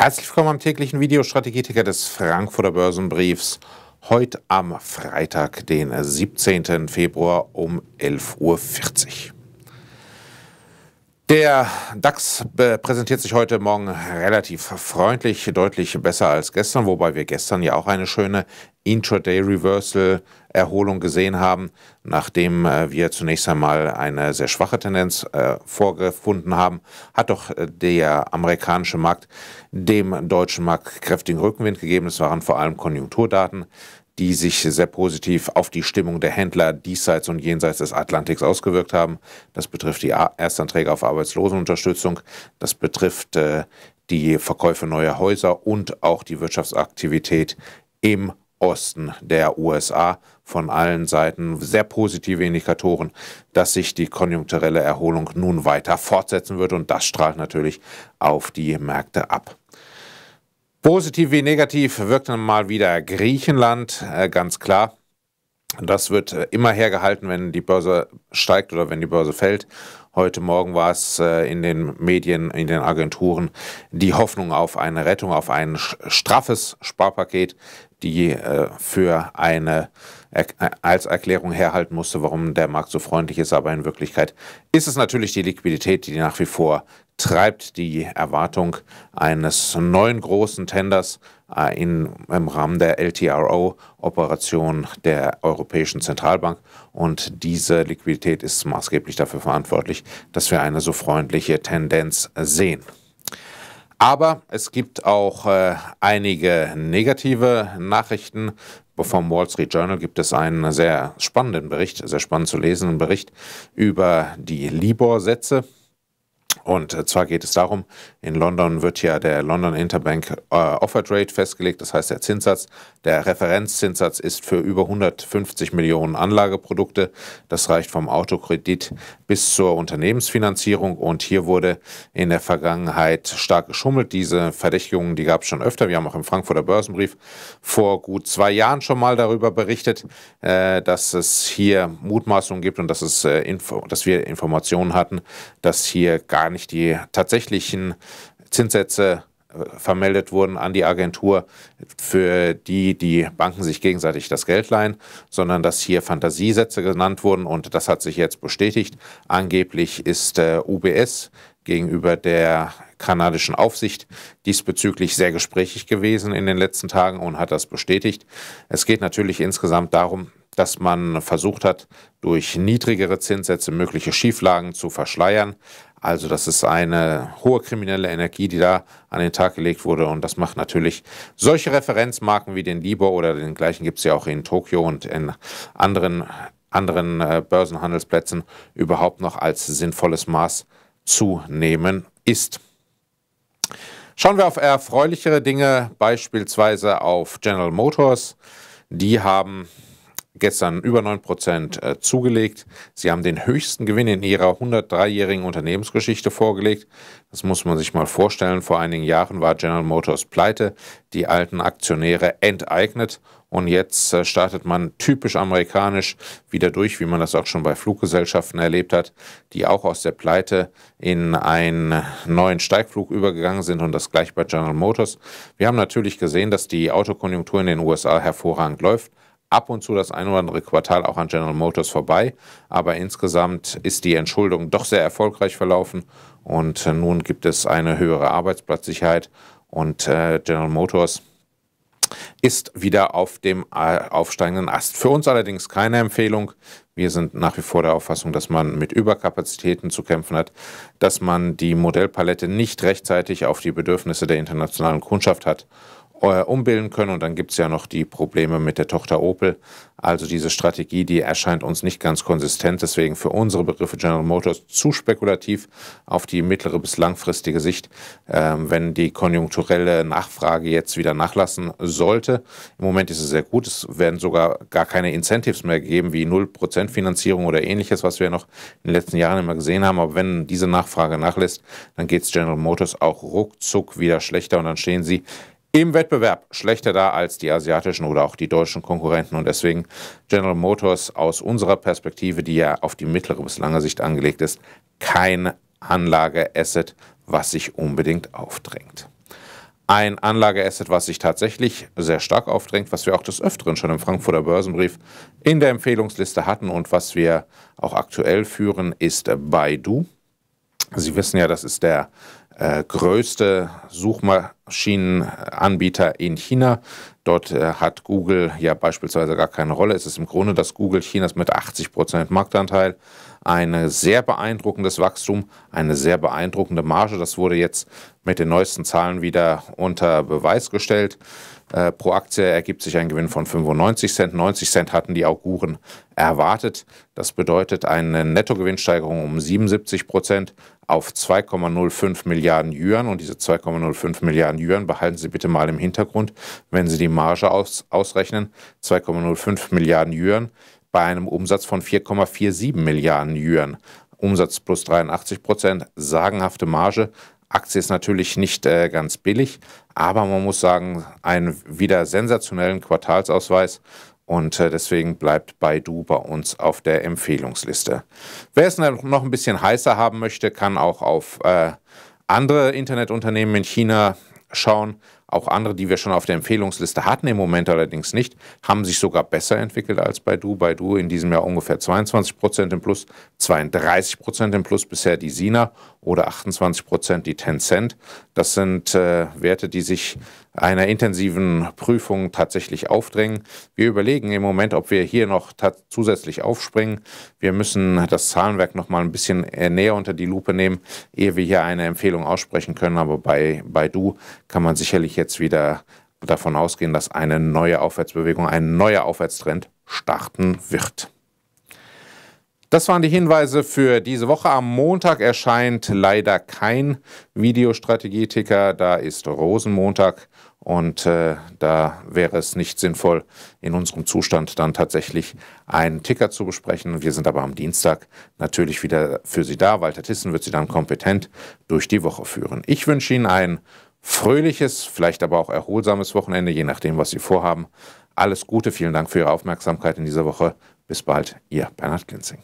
Herzlich willkommen am täglichen Videostrategieticker des Frankfurter Börsenbriefs. Heute am Freitag, den 17. Februar um 11.40 Uhr. Der DAX präsentiert sich heute Morgen relativ freundlich, deutlich besser als gestern, wobei wir gestern ja auch eine schöne Intraday Reversal Erholung gesehen haben, nachdem äh, wir zunächst einmal eine sehr schwache Tendenz äh, vorgefunden haben, hat doch äh, der amerikanische Markt dem deutschen Markt kräftigen Rückenwind gegeben. Es waren vor allem Konjunkturdaten, die sich sehr positiv auf die Stimmung der Händler diesseits und jenseits des Atlantiks ausgewirkt haben. Das betrifft die Erstanträge auf Arbeitslosenunterstützung, das betrifft äh, die Verkäufe neuer Häuser und auch die Wirtschaftsaktivität im Osten der USA von allen Seiten sehr positive Indikatoren, dass sich die konjunkturelle Erholung nun weiter fortsetzen wird und das strahlt natürlich auf die Märkte ab. Positiv wie negativ wirkt dann mal wieder Griechenland, äh, ganz klar. Das wird äh, immer hergehalten, wenn die Börse steigt oder wenn die Börse fällt. Heute Morgen war es äh, in den Medien, in den Agenturen die Hoffnung auf eine Rettung, auf ein straffes Sparpaket, die für eine als Erklärung herhalten musste, warum der Markt so freundlich ist. Aber in Wirklichkeit ist es natürlich die Liquidität, die nach wie vor treibt die Erwartung eines neuen großen Tenders äh, in, im Rahmen der LTRO-Operation der Europäischen Zentralbank. Und diese Liquidität ist maßgeblich dafür verantwortlich, dass wir eine so freundliche Tendenz sehen. Aber es gibt auch äh, einige negative Nachrichten. Vom Wall Street Journal gibt es einen sehr spannenden Bericht, sehr spannend zu lesenden Bericht über die Libor-Sätze. Und äh, zwar geht es darum, in London wird ja der London Interbank äh, Offered Rate festgelegt, das heißt der Zinssatz. Der Referenzzinssatz ist für über 150 Millionen Anlageprodukte. Das reicht vom Autokredit bis zur Unternehmensfinanzierung. Und hier wurde in der Vergangenheit stark geschummelt. Diese Verdächtigungen, die gab es schon öfter. Wir haben auch im Frankfurter Börsenbrief vor gut zwei Jahren schon mal darüber berichtet, äh, dass es hier Mutmaßungen gibt und dass, es, äh, dass wir Informationen hatten, dass hier gar nicht die tatsächlichen Zinssätze äh, vermeldet wurden an die Agentur, für die die Banken sich gegenseitig das Geld leihen, sondern dass hier Fantasiesätze genannt wurden und das hat sich jetzt bestätigt. Angeblich ist äh, UBS gegenüber der kanadischen Aufsicht diesbezüglich sehr gesprächig gewesen in den letzten Tagen und hat das bestätigt. Es geht natürlich insgesamt darum, dass man versucht hat, durch niedrigere Zinssätze mögliche Schieflagen zu verschleiern. Also das ist eine hohe kriminelle Energie, die da an den Tag gelegt wurde und das macht natürlich solche Referenzmarken wie den Libor oder den gleichen gibt es ja auch in Tokio und in anderen, anderen äh, Börsenhandelsplätzen überhaupt noch als sinnvolles Maß zu nehmen ist. Schauen wir auf erfreulichere Dinge, beispielsweise auf General Motors. Die haben gestern über 9% äh, zugelegt. Sie haben den höchsten Gewinn in ihrer 103-jährigen Unternehmensgeschichte vorgelegt. Das muss man sich mal vorstellen. Vor einigen Jahren war General Motors pleite, die alten Aktionäre enteignet und jetzt äh, startet man typisch amerikanisch wieder durch, wie man das auch schon bei Fluggesellschaften erlebt hat, die auch aus der Pleite in einen neuen Steigflug übergegangen sind und das gleich bei General Motors. Wir haben natürlich gesehen, dass die Autokonjunktur in den USA hervorragend läuft ab und zu das ein oder andere Quartal auch an General Motors vorbei. Aber insgesamt ist die Entschuldung doch sehr erfolgreich verlaufen und äh, nun gibt es eine höhere Arbeitsplatzsicherheit und äh, General Motors ist wieder auf dem äh, aufsteigenden Ast. Für uns allerdings keine Empfehlung. Wir sind nach wie vor der Auffassung, dass man mit Überkapazitäten zu kämpfen hat, dass man die Modellpalette nicht rechtzeitig auf die Bedürfnisse der internationalen Kundschaft hat umbilden können. Und dann gibt es ja noch die Probleme mit der Tochter Opel. Also diese Strategie, die erscheint uns nicht ganz konsistent. Deswegen für unsere Begriffe General Motors zu spekulativ auf die mittlere bis langfristige Sicht, ähm, wenn die konjunkturelle Nachfrage jetzt wieder nachlassen sollte. Im Moment ist es sehr gut. Es werden sogar gar keine Incentives mehr gegeben, wie 0% Finanzierung oder ähnliches, was wir noch in den letzten Jahren immer gesehen haben. Aber wenn diese Nachfrage nachlässt, dann geht es General Motors auch ruckzuck wieder schlechter und dann stehen sie im Wettbewerb schlechter da als die asiatischen oder auch die deutschen Konkurrenten. Und deswegen General Motors aus unserer Perspektive, die ja auf die mittlere bis lange Sicht angelegt ist, kein Anlageasset, was sich unbedingt aufdrängt. Ein Anlageasset, was sich tatsächlich sehr stark aufdrängt, was wir auch des Öfteren schon im Frankfurter Börsenbrief in der Empfehlungsliste hatten und was wir auch aktuell führen, ist Baidu. Sie wissen ja, das ist der äh, größte Suchmaschinenanbieter in China. Dort äh, hat Google ja beispielsweise gar keine Rolle. Es ist im Grunde das Google Chinas mit 80 Prozent Marktanteil. Ein sehr beeindruckendes Wachstum, eine sehr beeindruckende Marge. Das wurde jetzt mit den neuesten Zahlen wieder unter Beweis gestellt. Äh, pro Aktie ergibt sich ein Gewinn von 95 Cent. 90 Cent hatten die Auguren erwartet. Das bedeutet eine Nettogewinnsteigerung um 77 Prozent auf 2,05 Milliarden Yuan. Und diese 2,05 Milliarden Yuan behalten Sie bitte mal im Hintergrund, wenn Sie die Marge aus, ausrechnen. 2,05 Milliarden Yuan bei einem Umsatz von 4,47 Milliarden Yuan. Umsatz plus 83 Prozent, sagenhafte Marge. Aktie ist natürlich nicht äh, ganz billig, aber man muss sagen, einen wieder sensationellen Quartalsausweis und äh, deswegen bleibt Baidu bei uns auf der Empfehlungsliste. Wer es noch ein bisschen heißer haben möchte, kann auch auf äh, andere Internetunternehmen in China schauen. Auch andere, die wir schon auf der Empfehlungsliste hatten, im Moment allerdings nicht, haben sich sogar besser entwickelt als Baidu. Baidu in diesem Jahr ungefähr 22 Prozent im Plus, 32 Prozent im Plus bisher die Sina oder 28 Prozent die Tencent. Das sind äh, Werte, die sich einer intensiven Prüfung tatsächlich aufdrängen. Wir überlegen im Moment, ob wir hier noch zusätzlich aufspringen. Wir müssen das Zahlenwerk noch mal ein bisschen näher unter die Lupe nehmen, ehe wir hier eine Empfehlung aussprechen können. Aber bei Baidu kann man sicherlich jetzt wieder davon ausgehen, dass eine neue Aufwärtsbewegung, ein neuer Aufwärtstrend starten wird. Das waren die Hinweise für diese Woche. Am Montag erscheint leider kein Videostrategieticker. Da ist Rosenmontag und äh, da wäre es nicht sinnvoll, in unserem Zustand dann tatsächlich einen Ticker zu besprechen. Wir sind aber am Dienstag natürlich wieder für Sie da. Walter Tissen wird Sie dann kompetent durch die Woche führen. Ich wünsche Ihnen ein fröhliches, vielleicht aber auch erholsames Wochenende, je nachdem, was Sie vorhaben. Alles Gute, vielen Dank für Ihre Aufmerksamkeit in dieser Woche. Bis bald, Ihr Bernhard Klinzing.